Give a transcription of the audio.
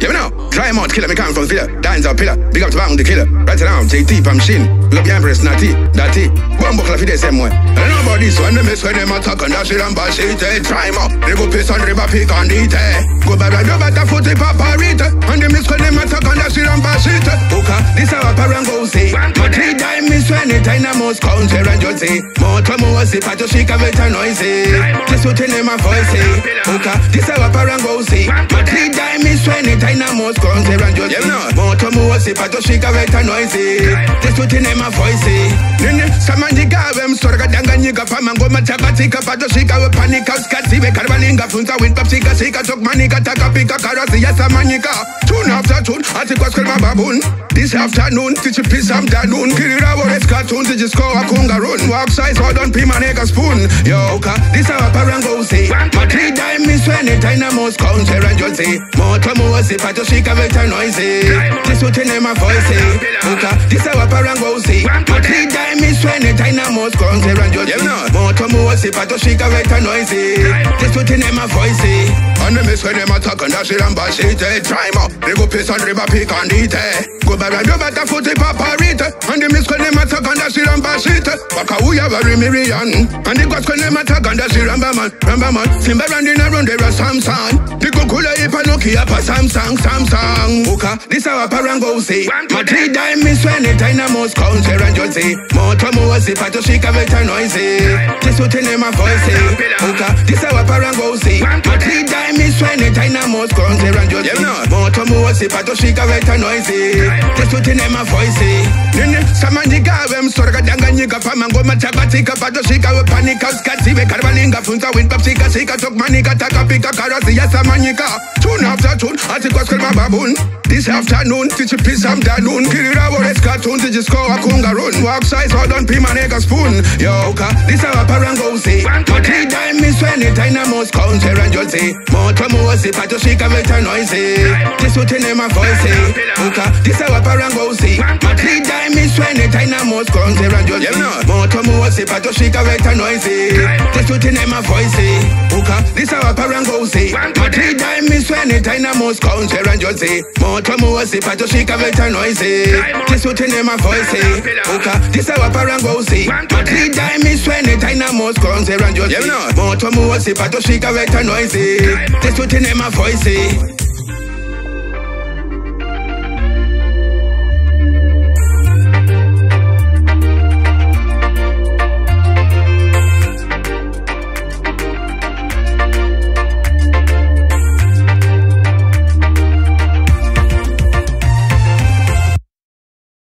Yeah, me now. DryMouthKilla, me come from Villa. Dines a pillar. Big up to Bang the killer. Right now, JT from Shin. Look the Empress, Natty, Datty. One buckle of the same way. I don't know about this one. They miss when them attack and dash it and bash it. eh. Try more. They go piss on river pick on it. eh. Go back and do better foot it paparita. And they miss when them attack and dash it and bash it. eh. Okay, this our parent go. But three miss when it in a most counter and just say. More to more say, but you shake a better noisy. This what in my voice say. Okay, this our parent go say. It in a most counter and just say. More to more say, but you shake a better noisy. This what in my voice say. Nene, samandika wemstorga danganyika pamangoma tabatika patoshika wepanika uskasive karvalinga funza winpapsika sika tokmanika takapika karaziya samanyika tune after tune atikwaskelma babun this afternoon tichipisa afternoon. Kirirabores cartoon tichiskoa kungarun walk size hodon pimaneka spoon. Yoka this is our parango say matri dime miss when it most counter and say moto mosi patoshika veta noisy. This in eh? my voice say oka this our parango say matri dime miss when it most counter and just say moto mosi patoshika veta noisy this what in my voice and the miss when them attack and dash it and bash it eh. try more they go piss on river pick on it eh. go back and do better foot it paparita and the miss when them attack and dash it and bash it eh. Waka uya and the when them attack and dash it ramba man ramba man. Simba round in a round there a samsung the kukula ipa nokia pa samsung samsung uka this our parango say. Matri dime miss when it in a most counter and just say. Moto mosi patoshika veta noisy. This what in my voice say. Uka this our parango say. Matri dime miss when it in a most counter and just say. moto mosi patoshika veta noisy. This what in my voice say nene samandika wemstorga danganyika pamangoma tabatika patoshika wepanika uskazive karvalinga funza winpapsika sika tokmanika takapika karaziya samanyika tune after tune atikwaskelma babun this afternoon tichipisa afternoon kirirabores cartoon tichiskoa kungarun walk size hodon pimaneka spoon. Yoka this our parango say matri dime miss when it in a most counter and just say moto mosi patoshika veta noisy this what in my voice say oka this our parango say matri dime miss when it in a most counter and just say moto mosi patoshika veta noisy this what in eh? my voice say oka this our parango say matri dime miss when it in a most counter and just say moto mosi patoshika veta noisy in my voice say oka this our parango say matri dime miss when it in a most counter and just say moto mosi patoshika noisy. This what in my voice